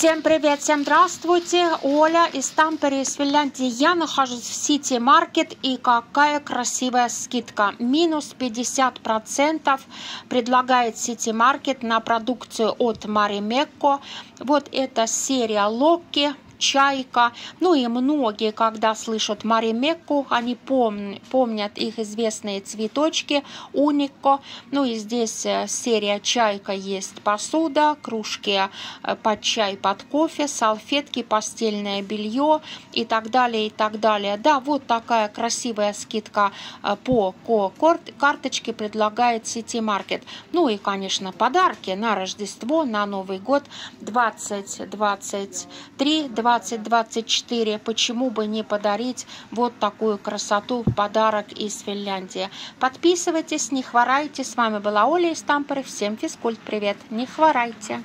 Всем привет, всем здравствуйте. Оля из Тампере, из Финляндии. Я нахожусь в Сити Маркет и какая красивая скидка. Минус 50% предлагает Сити Маркет на продукцию от Маримекко. Вот эта серия Локи чайка. Ну и многие, когда слышат Маримекку, они пом помнят их известные цветочки Унико. Ну и здесь э, серия чайка есть посуда, кружки э, под чай, под кофе, салфетки, постельное белье и так далее, и так далее. Да, вот такая красивая скидка э, по карточке предлагает City Market. Ну и, конечно, подарки на Рождество, на Новый год 2023, 20 2024. Почему бы не подарить вот такую красоту в подарок из Финляндии? Подписывайтесь, не хворайте. С вами была Оля из Тамперы. Всем физкульт привет. Не хворайте.